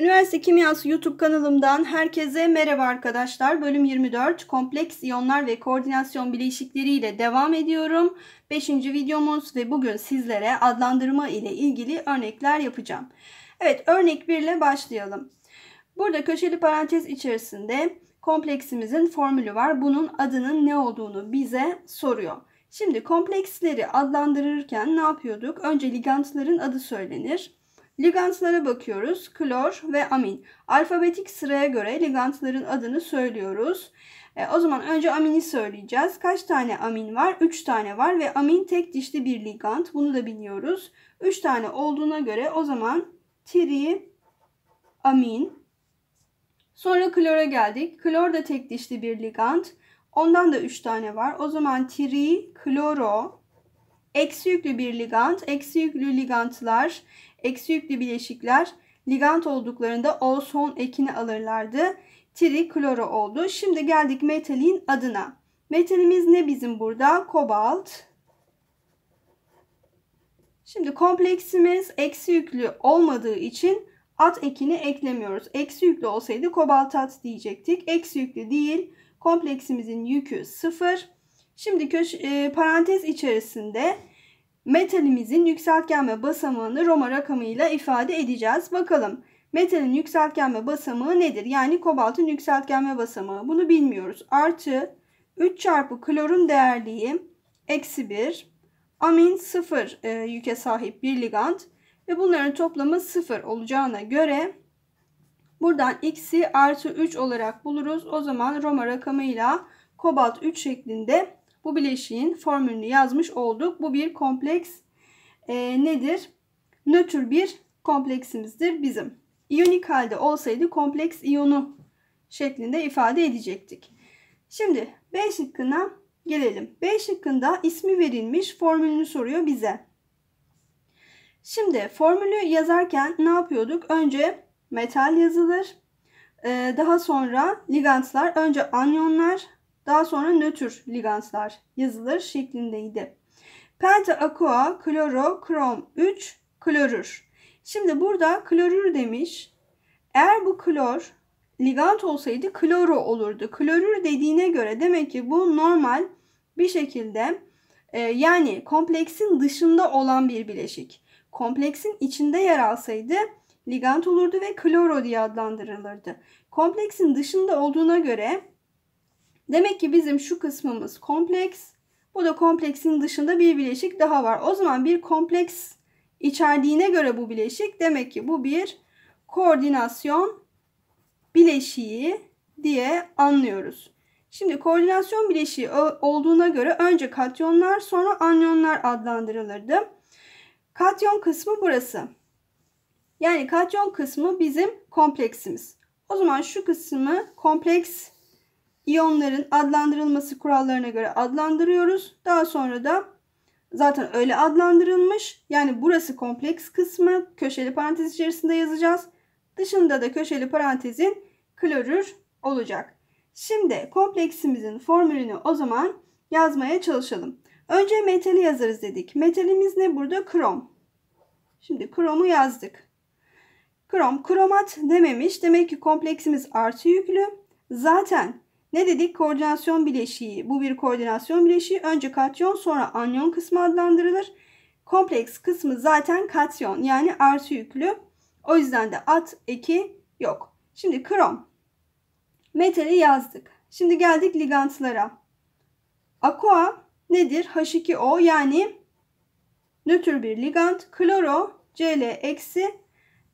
Üniversite Kimyası YouTube kanalımdan herkese merhaba arkadaşlar. Bölüm 24 kompleks iyonlar ve koordinasyon bileşikleri ile devam ediyorum. 5. videomuz ve bugün sizlere adlandırma ile ilgili örnekler yapacağım. Evet örnek 1 ile başlayalım. Burada köşeli parantez içerisinde kompleksimizin formülü var. Bunun adının ne olduğunu bize soruyor. Şimdi kompleksleri adlandırırken ne yapıyorduk? Önce ligantların adı söylenir. Ligantlara bakıyoruz. Klor ve amin. Alfabetik sıraya göre ligantların adını söylüyoruz. E, o zaman önce amini söyleyeceğiz. Kaç tane amin var? 3 tane var ve amin tek dişli bir ligant. Bunu da biliyoruz. 3 tane olduğuna göre o zaman tri amin. Sonra klora geldik. Klor da tek dişli bir ligant. Ondan da 3 tane var. O zaman tri kloro eksi yüklü bir ligant. Eksi yüklü ligantlar eksi yüklü bileşikler ligant olduklarında o son ekini alırlardı. Trikloro oldu. Şimdi geldik metalin adına. Metalimiz ne bizim burada? Kobalt. Şimdi kompleksimiz eksi yüklü olmadığı için at ekini eklemiyoruz. Eksi yüklü olsaydı kobalt at diyecektik. Eksi yüklü değil. Kompleksimizin yükü sıfır. Şimdi köşe, e, parantez içerisinde metalimizin yükseltgenme basamağını Roma rakamıyla ifade edeceğiz. Bakalım metalin yükseltgenme basamağı nedir? Yani kobaltın yükseltgenme basamağı. Bunu bilmiyoruz. Artı 3 çarpı klorun değerliği eksi 1. Amin 0 e, yüke sahip bir ligand. Ve bunların toplamı 0 olacağına göre buradan x'i artı 3 olarak buluruz. O zaman Roma rakamıyla kobalt 3 şeklinde bu bileşiğin formülünü yazmış olduk. Bu bir kompleks e, nedir? Nötr bir kompleksimizdir bizim. İyonik halde olsaydı kompleks iyonu şeklinde ifade edecektik. Şimdi B şıkkına gelelim. B şıkkında ismi verilmiş formülünü soruyor bize. Şimdi formülü yazarken ne yapıyorduk? Önce metal yazılır. E, daha sonra ligantlar, önce anyonlar, daha sonra nötr ligantlar yazılır şeklindeydi. Penta aqua kloro krom 3 klorür. Şimdi burada klorür demiş. Eğer bu klor ligant olsaydı kloro olurdu. Klorür dediğine göre demek ki bu normal bir şekilde e, yani kompleksin dışında olan bir bileşik. Kompleksin içinde yer alsaydı ligant olurdu ve kloro diye adlandırılırdı. Kompleksin dışında olduğuna göre Demek ki bizim şu kısmımız kompleks. Bu da kompleksin dışında bir bileşik daha var. O zaman bir kompleks içerdiğine göre bu bileşik demek ki bu bir koordinasyon bileşiği diye anlıyoruz. Şimdi koordinasyon bileşiği olduğuna göre önce katyonlar sonra anyonlar adlandırılırdı. Katyon kısmı burası. Yani katyon kısmı bizim kompleksimiz. O zaman şu kısmı kompleks iyonların adlandırılması kurallarına göre adlandırıyoruz. Daha sonra da zaten öyle adlandırılmış. Yani burası kompleks kısmı köşeli parantez içerisinde yazacağız. Dışında da köşeli parantezin klorür olacak. Şimdi kompleksimizin formülünü o zaman yazmaya çalışalım. Önce metali yazarız dedik. Metalimiz ne burada? Krom. Şimdi kromu yazdık. Krom, kromat dememiş. Demek ki kompleksimiz artı yüklü. Zaten ne dedik? Koordinasyon bileşiği. Bu bir koordinasyon bileşiği. Önce katyon sonra anyon kısmı adlandırılır. Kompleks kısmı zaten katyon yani artı yüklü. O yüzden de at eki yok. Şimdi krom. Metali yazdık. Şimdi geldik ligantlara. Aqua nedir? H2O yani nötr bir ligant. Kloro Cl eksi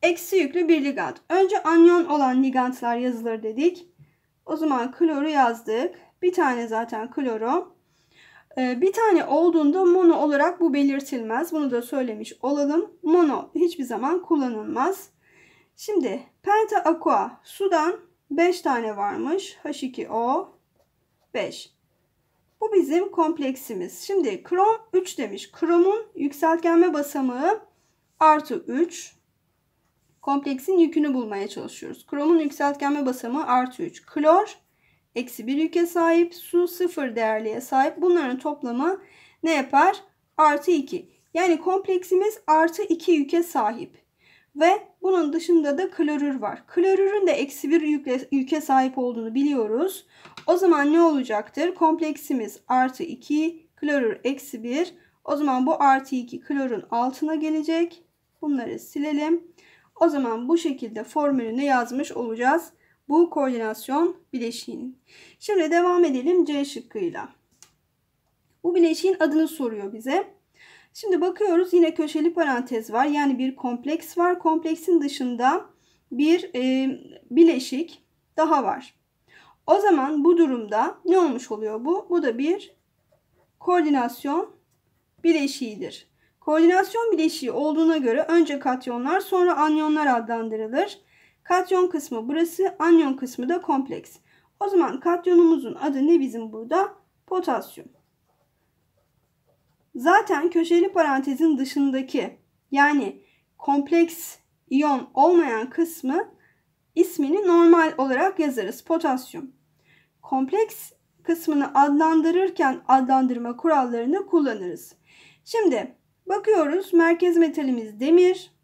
eksi yüklü bir ligant. Önce anyon olan ligantlar yazılır dedik. O zaman kloru yazdık. Bir tane zaten kloru. Ee, bir tane olduğunda mono olarak bu belirtilmez. Bunu da söylemiş olalım. Mono hiçbir zaman kullanılmaz. Şimdi penta aqua sudan 5 tane varmış. H2O 5. Bu bizim kompleksimiz. Şimdi krom 3 demiş. Kromun yükseltgenme basamağı artı 3 kompleksin yükünü bulmaya çalışıyoruz. Kromun yükseltgenme basamağı artı 3. Klor eksi 1 yüke sahip. Su 0 değerliğe sahip. Bunların toplamı ne yapar? Artı 2. Yani kompleksimiz artı 2 yüke sahip. Ve bunun dışında da klorür var. Klorürün de eksi bir yükle, yüke sahip olduğunu biliyoruz. O zaman ne olacaktır? Kompleksimiz artı 2, klorür eksi 1. O zaman bu artı 2 klorun altına gelecek. Bunları silelim. O zaman bu şekilde formülünü yazmış olacağız. Bu koordinasyon bileşiğinin. Şimdi devam edelim C şıkkıyla. Bu bileşiğin adını soruyor bize. Şimdi bakıyoruz yine köşeli parantez var. Yani bir kompleks var. Kompleksin dışında bir e, bileşik daha var. O zaman bu durumda ne olmuş oluyor bu? Bu da bir koordinasyon bileşiğidir. Koordinasyon bileşiği olduğuna göre önce katyonlar sonra anyonlar adlandırılır. Katyon kısmı burası, anyon kısmı da kompleks. O zaman katyonumuzun adı ne bizim burada? Potasyum. Zaten köşeli parantezin dışındaki yani kompleks iyon olmayan kısmı ismini normal olarak yazarız. Potasyum. Kompleks kısmını adlandırırken adlandırma kurallarını kullanırız. Şimdi bakıyoruz merkez metalimiz demir.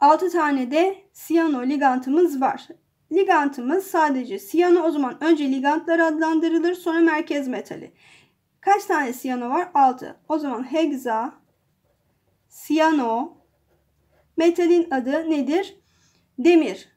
6 tane de siyano ligantımız var. Ligantımız sadece siyano o zaman önce ligantlar adlandırılır sonra merkez metali. Kaç tane siyano var? 6. O zaman hegza siyano metalin adı nedir? Demir.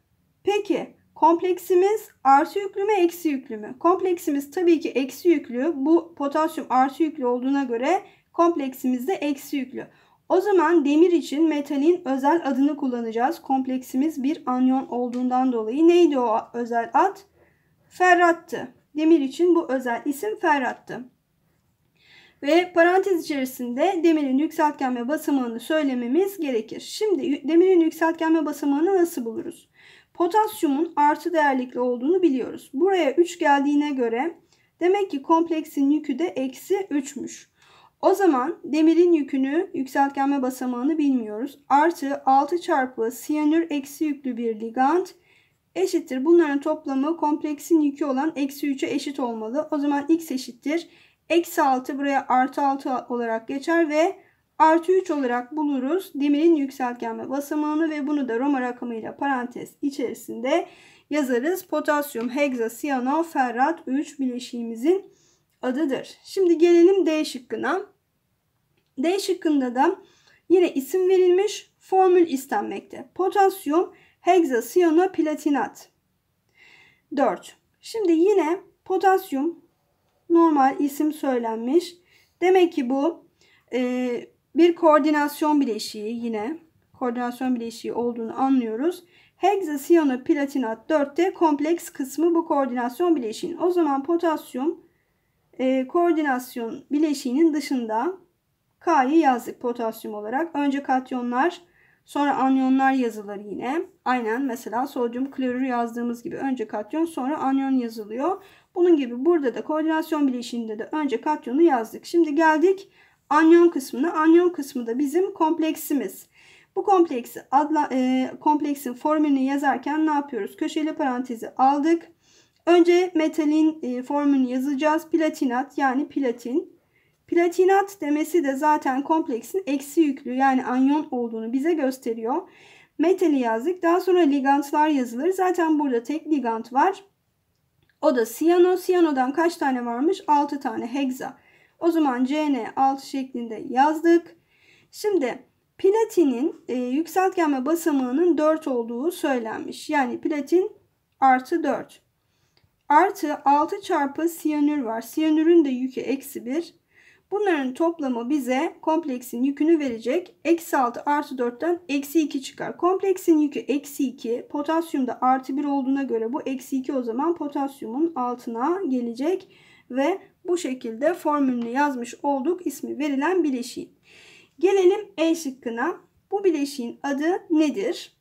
Peki kompleksimiz artı yüklü mü eksi yüklü mü? Kompleksimiz tabii ki eksi yüklü. Bu potasyum artı yüklü olduğuna göre kompleksimiz de eksi yüklü. O zaman demir için metalin özel adını kullanacağız. Kompleksimiz bir anyon olduğundan dolayı. Neydi o özel ad? Ferrattı. Demir için bu özel isim ferrattı. Ve parantez içerisinde demirin yükseltgenme basamağını söylememiz gerekir. Şimdi demirin yükseltgenme basamağını nasıl buluruz? Potasyumun artı değerlikli olduğunu biliyoruz. Buraya 3 geldiğine göre demek ki kompleksin yükü de eksi 3'müş. O zaman demirin yükünü yükseltgenme basamağını bilmiyoruz. Artı 6 çarpı siyanür eksi yüklü bir ligand eşittir. Bunların toplamı kompleksin yükü olan eksi 3'e eşit olmalı. O zaman x eşittir. Eksi 6 buraya artı 6 olarak geçer ve artı 3 olarak buluruz. Demirin yükseltgenme basamağını ve bunu da Roma rakamıyla parantez içerisinde yazarız. Potasyum hegzasiyanoferrat 3 bileşiğimizin adıdır. Şimdi gelelim D şıkkına. D şıkkında da yine isim verilmiş, formül istenmekte. Potasyum hegzasiyanoplatinat. 4. Şimdi yine potasyum normal isim söylenmiş. Demek ki bu e, bir koordinasyon bileşiği yine koordinasyon bileşiği olduğunu anlıyoruz. Hexasiyanoplatinat 4'te kompleks kısmı bu koordinasyon bileşiğinin. O zaman potasyum e, koordinasyon bileşiğinin dışında K'yı yazdık potasyum olarak. Önce katyonlar sonra anyonlar yazılır yine. Aynen mesela sodyum klorür yazdığımız gibi önce katyon sonra anyon yazılıyor. Bunun gibi burada da koordinasyon bileşiğinde de önce katyonu yazdık. Şimdi geldik anyon kısmına. Anyon kısmı da bizim kompleksimiz. Bu kompleksi adla, e, kompleksin formülünü yazarken ne yapıyoruz? Köşeli parantezi aldık. Önce metalin e, formülünü yazacağız. Platinat yani platin. Platinat demesi de zaten kompleksin eksi yüklü yani anyon olduğunu bize gösteriyor. Metali yazdık. Daha sonra ligantlar yazılır. Zaten burada tek ligant var. O da siyano. Siyanodan kaç tane varmış? 6 tane hegza. O zaman CN6 şeklinde yazdık. Şimdi platinin e, yükseltgenme basamağının 4 olduğu söylenmiş. Yani platin artı 4. Artı 6 çarpı siyanür var. Siyanürün de yükü eksi 1. Bunların toplamı bize kompleksin yükünü verecek. Eksi 6 artı 4'ten eksi 2 çıkar. Kompleksin yükü eksi 2. Potasyumda artı 1 olduğuna göre bu eksi 2 o zaman potasyumun altına gelecek. Ve bu şekilde formülünü yazmış olduk ismi verilen bileşiğin. Gelelim E şıkkına. Bu bileşiğin adı nedir?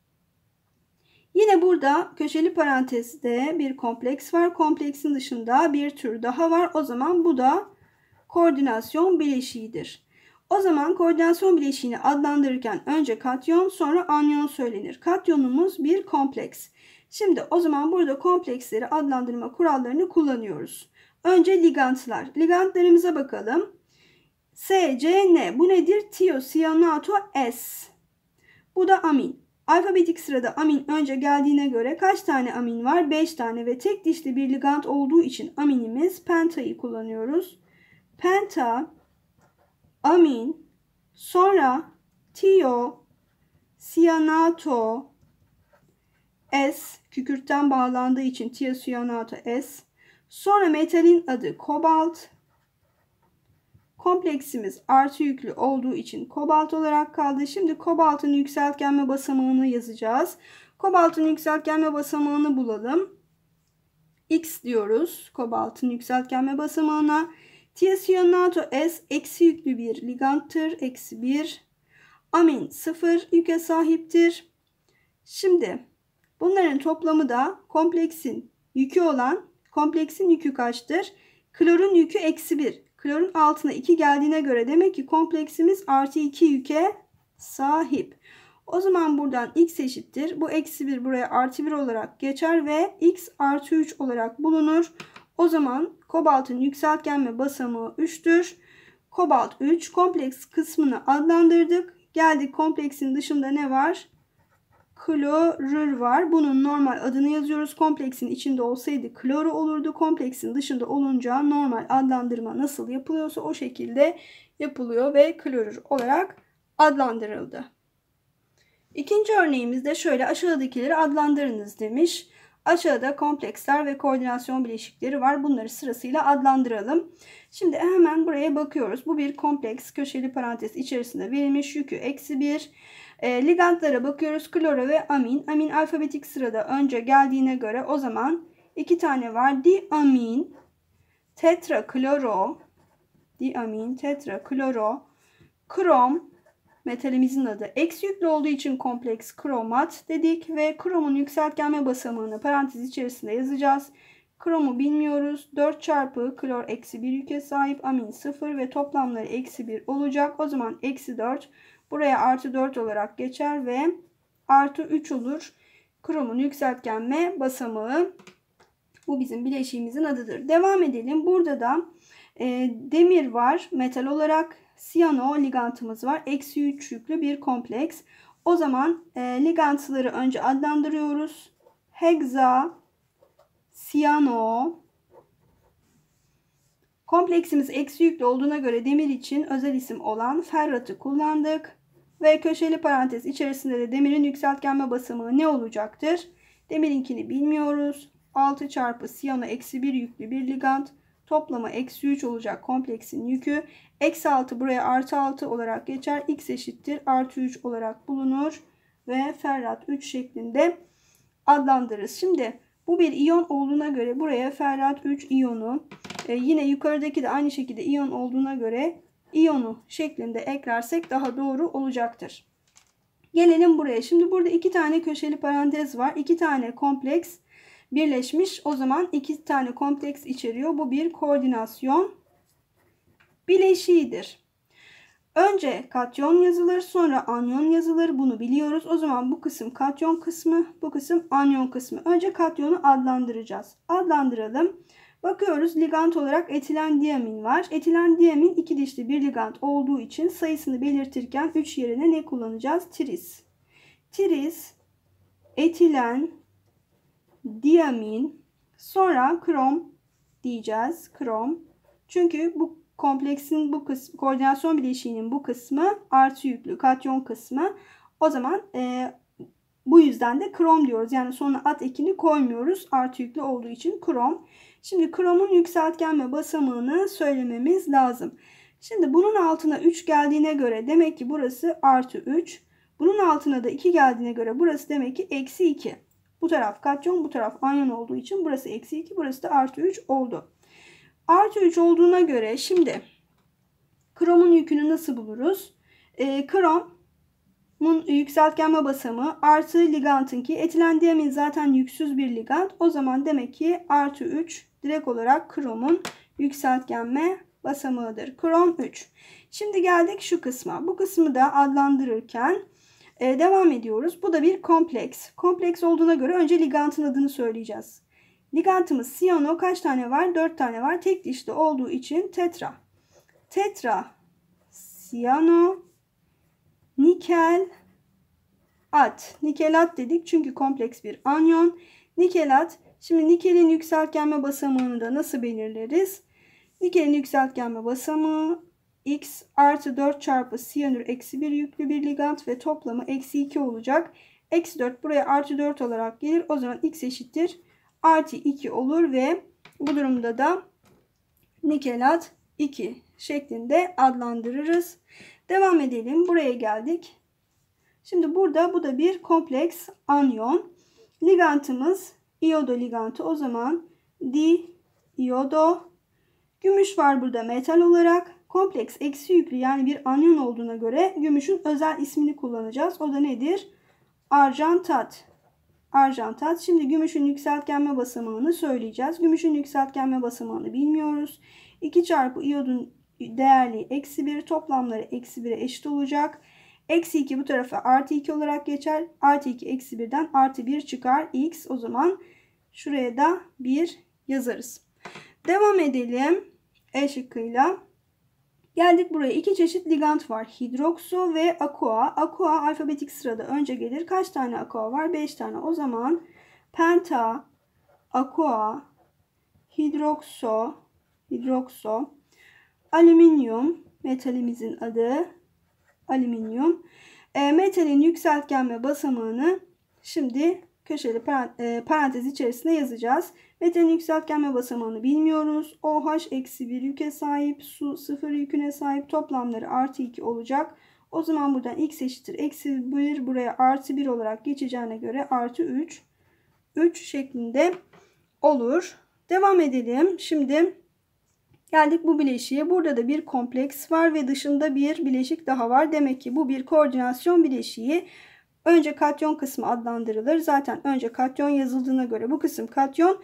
Yine burada köşeli parantezde bir kompleks var. Kompleksin dışında bir tür daha var. O zaman bu da koordinasyon bileşiğidir. O zaman koordinasyon bileşiğini adlandırırken önce katyon sonra anyon söylenir. Katyonumuz bir kompleks. Şimdi o zaman burada kompleksleri adlandırma kurallarını kullanıyoruz. Önce ligantlar. Ligantlarımıza bakalım. S, C, N. Bu nedir? Tiosiyanato S. Bu da amin. Alfabetik sırada amin önce geldiğine göre kaç tane amin var? 5 tane ve tek dişli bir ligand olduğu için aminimiz penta'yı kullanıyoruz. Penta, amin, sonra tio, siyanato, S, kükürtten bağlandığı için tiosiyanato S. Sonra metalin adı kobalt. Kompleksimiz artı yüklü olduğu için kobalt olarak kaldı. Şimdi kobaltın yükseltgenme basamağını yazacağız. Kobaltın yükseltgenme basamağını bulalım. X diyoruz kobaltın yükseltgenme basamağına. Tiosiyanato S eksi yüklü bir liganttır. Eksi 1. Amin 0 yüke sahiptir. Şimdi bunların toplamı da kompleksin yükü olan kompleksin yükü kaçtır? Klorun yükü eksi 1. Klorun altına 2 geldiğine göre demek ki kompleksimiz artı 2 yüke sahip. O zaman buradan x eşittir. Bu eksi 1 buraya artı 1 olarak geçer ve x artı 3 olarak bulunur. O zaman kobaltın yükseltgenme basamağı 3'tür. Kobalt 3 kompleks kısmını adlandırdık. Geldik kompleksin dışında ne var? Klorür var. Bunun normal adını yazıyoruz. Kompleksin içinde olsaydı kloru olurdu. Kompleksin dışında olunca normal adlandırma nasıl yapılıyorsa o şekilde yapılıyor ve klorür olarak adlandırıldı. İkinci örneğimizde şöyle aşağıdakileri adlandırınız demiş. Aşağıda kompleksler ve koordinasyon bileşikleri var. Bunları sırasıyla adlandıralım. Şimdi hemen buraya bakıyoruz. Bu bir kompleks köşeli parantez içerisinde verilmiş yükü eksi 1. E, ligandlara bakıyoruz. Kloro ve amin. Amin alfabetik sırada önce geldiğine göre o zaman iki tane var. Diamin, tetrakloro, diamin, tetrakloro, krom, metalimizin adı. Eksi yüklü olduğu için kompleks kromat dedik ve kromun yükseltgenme basamağını parantez içerisinde yazacağız. Kromu bilmiyoruz. 4 çarpı klor eksi 1 yüke sahip amin 0 ve toplamları eksi 1 olacak. O zaman eksi 4 buraya artı 4 olarak geçer ve artı 3 olur. Kromun yükseltgenme basamağı. Bu bizim bileşiğimizin adıdır. Devam edelim. Burada da e, demir var metal olarak. Siyano ligantımız var. Eksi 3 yüklü bir kompleks. O zaman e, ligantları önce adlandırıyoruz. Hexa, siyano. Kompleksimiz eksi yüklü olduğuna göre demir için özel isim olan ferratı kullandık. Ve köşeli parantez içerisinde de demirin yükseltgenme basamağı ne olacaktır? Demirinkini bilmiyoruz. 6 çarpı siyano eksi 1 yüklü bir ligant. Toplama eksi 3 olacak kompleksin yükü. Eksi 6 buraya artı 6 olarak geçer. X eşittir artı 3 olarak bulunur. Ve ferrat 3 şeklinde adlandırırız. Şimdi bu bir iyon olduğuna göre buraya ferrat 3 iyonu e, yine yukarıdaki de aynı şekilde iyon olduğuna göre iyonu şeklinde eklersek daha doğru olacaktır. Gelelim buraya. Şimdi burada iki tane köşeli parantez var. iki tane kompleks birleşmiş. O zaman iki tane kompleks içeriyor. Bu bir koordinasyon bileşiğidir. Önce katyon yazılır sonra anyon yazılır. Bunu biliyoruz. O zaman bu kısım katyon kısmı, bu kısım anyon kısmı. Önce katyonu adlandıracağız. Adlandıralım. Bakıyoruz ligand olarak etilen diamin var. Etilen diamin iki dişli bir ligand olduğu için sayısını belirtirken 3 yerine ne kullanacağız? Tris. Tris, etilen, diamin, sonra krom diyeceğiz. Krom. Çünkü bu kompleksin bu kısmı, koordinasyon bileşiğinin bu kısmı artı yüklü katyon kısmı. O zaman e, bu yüzden de krom diyoruz. Yani sonuna at ekini koymuyoruz. Artı yüklü olduğu için krom. Şimdi kromun yükseltgenme basamağını söylememiz lazım. Şimdi bunun altına 3 geldiğine göre demek ki burası artı 3. Bunun altına da 2 geldiğine göre burası demek ki eksi 2. Bu taraf katyon bu taraf anyon olduğu için burası eksi 2 burası da artı 3 oldu. Artı 3 olduğuna göre şimdi kromun yükünü nasıl buluruz? E, kromun yükseltgenme basamağı artı ligantınki etilen diamin zaten yüksüz bir ligant. O zaman demek ki artı 3 direkt olarak kromun yükseltgenme basamağıdır. Krom 3. Şimdi geldik şu kısma. Bu kısmı da adlandırırken e, devam ediyoruz. Bu da bir kompleks. Kompleks olduğuna göre önce ligantın adını söyleyeceğiz. Ligantımız siyano kaç tane var? 4 tane var. Tek dişli olduğu için tetra. Tetra, siyano, nikel, at. Nikelat dedik çünkü kompleks bir anyon. Nikelat. Şimdi nikelin yükseltgenme basamağını da nasıl belirleriz? Nikelin yükseltgenme basamağı x artı 4 çarpı siyanür eksi 1 yüklü bir ligand ve toplamı eksi 2 olacak. Eksi 4 buraya artı 4 olarak gelir. O zaman x eşittir artı 2 olur ve bu durumda da nikelat 2 şeklinde adlandırırız. Devam edelim. Buraya geldik. Şimdi burada bu da bir kompleks anyon. Ligantımız iodo ligantı. O zaman di iodo. Gümüş var burada metal olarak. Kompleks eksi yüklü yani bir anyon olduğuna göre gümüşün özel ismini kullanacağız. O da nedir? Arjantat. Arjantat. Şimdi gümüşün yükseltgenme basamağını söyleyeceğiz. Gümüşün yükseltgenme basamağını bilmiyoruz. 2 çarpı iyodun değerli eksi 1 toplamları eksi 1'e eşit olacak. Eksi 2 bu tarafa artı 2 olarak geçer. Artı 2 eksi 1'den artı 1 çıkar. X o zaman şuraya da 1 yazarız. Devam edelim. E şıkkıyla. Geldik buraya. iki çeşit ligand var. Hidrokso ve aqua. Aqua alfabetik sırada önce gelir. Kaç tane aqua var? 5 tane. O zaman penta, aqua, hidrokso, hidrokso, alüminyum, metalimizin adı alüminyum. E, metalin yükseltgenme basamağını şimdi köşeli e, parantez içerisinde yazacağız. Metalin yükseltgenme basamağını bilmiyoruz. OH eksi 1 yüke sahip, su 0 yüküne sahip toplamları artı 2 olacak. O zaman buradan x eşittir. Eksi 1 buraya artı 1 olarak geçeceğine göre artı 3. 3 şeklinde olur. Devam edelim. Şimdi geldik bu bileşiğe. Burada da bir kompleks var ve dışında bir bileşik daha var. Demek ki bu bir koordinasyon bileşiği. Önce katyon kısmı adlandırılır. Zaten önce katyon yazıldığına göre bu kısım katyon.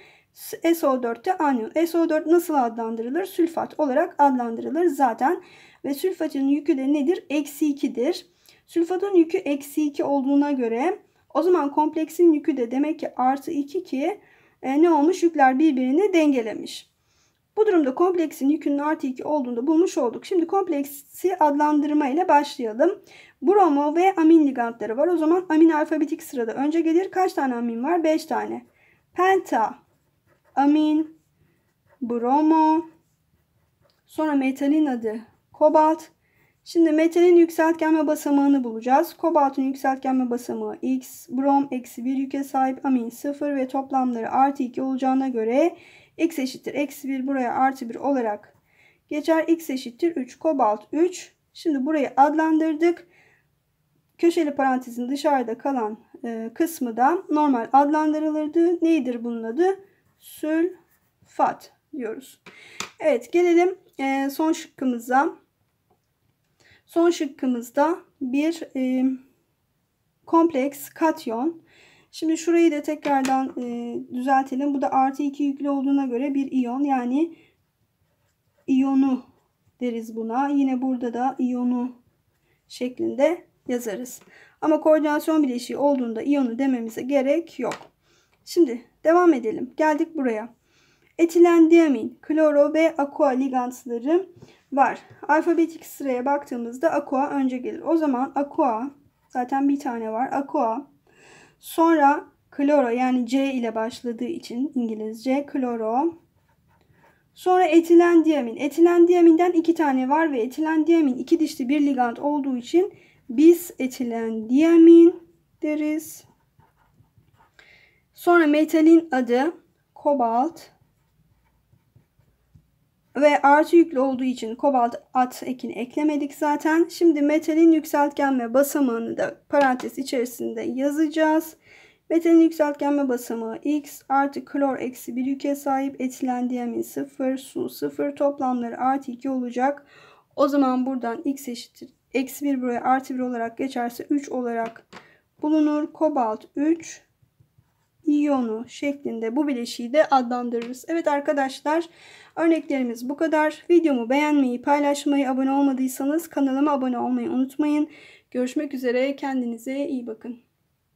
SO4'te anyon. SO4 nasıl adlandırılır? Sülfat olarak adlandırılır zaten. Ve sülfatın yükü de nedir? Eksi 2'dir. Sülfatın yükü eksi 2 olduğuna göre o zaman kompleksin yükü de demek ki artı 2 ki e, ne olmuş? Yükler birbirini dengelemiş. Bu durumda kompleksin yükünün artı 2 olduğunu bulmuş olduk. Şimdi kompleksi adlandırma ile başlayalım. Bromo ve amin ligandları var. O zaman amin alfabetik sırada önce gelir. Kaç tane amin var? 5 tane. Penta, amin, bromo, sonra metalin adı kobalt. Şimdi metalin yükseltgenme basamağını bulacağız. Kobaltın yükseltgenme basamağı x, brom eksi 1 yüke sahip, amin 0 ve toplamları artı 2 olacağına göre x eşittir eksi 1 buraya artı 1 olarak geçer. x eşittir 3, kobalt 3. Şimdi burayı adlandırdık. Köşeli parantezin dışarıda kalan e, kısmı da normal adlandırılırdı. Neydir bunun adı? Sülfat diyoruz. Evet gelelim e, son şıkkımıza. Son şıkkımızda bir e, kompleks katyon. Şimdi şurayı da tekrardan e, düzeltelim. Bu da artı 2 yüklü olduğuna göre bir iyon yani iyonu deriz buna. Yine burada da iyonu şeklinde yazarız. Ama koordinasyon bileşiği olduğunda iyonu dememize gerek yok. Şimdi devam edelim. Geldik buraya. Etilendiamin, kloro ve aqua ligandları var. Alfabetik sıraya baktığımızda aqua önce gelir. O zaman aqua zaten bir tane var. Aqua sonra kloro yani C ile başladığı için İngilizce kloro Sonra etilen diamin. Etilen diaminden iki tane var ve etilen diamin iki dişli bir ligand olduğu için biz etilen diamin deriz. Sonra metalin adı kobalt ve artı yüklü olduğu için kobalt at ekini eklemedik zaten. Şimdi metalin yükseltgenme basamağını da parantez içerisinde yazacağız. Metalin yükseltgenme basamağı x artı klor eksi 1 yüke sahip etilen diamin 0 su 0 toplamları artı 2 olacak. O zaman buradan x eşittir eksi 1 buraya artı 1 olarak geçerse 3 olarak bulunur. Kobalt 3 iyonu şeklinde bu bileşiği de adlandırırız. Evet arkadaşlar örneklerimiz bu kadar. Videomu beğenmeyi, paylaşmayı, abone olmadıysanız kanalıma abone olmayı unutmayın. Görüşmek üzere. Kendinize iyi bakın.